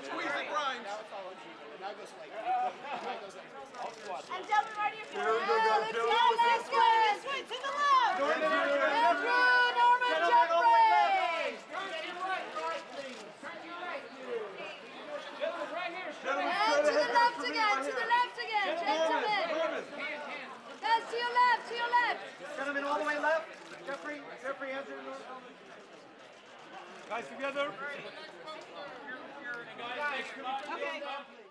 this way. Try those legs. And gentlemen, right here. Here we go, Yeah, guys. let's Here we go. go. Let's go. Swing to the left. Norman, Andrew, Norman Gentlemen, all the way left. Jeffrey. Gentlemen, And straight to the ahead, left for me, again, right to the here. left again, gentlemen. Norman, Guys, to your left, to your left. Gentlemen, all the way left. Jeffrey, Jeffrey, Andrew, Norman. Guys together. Okay.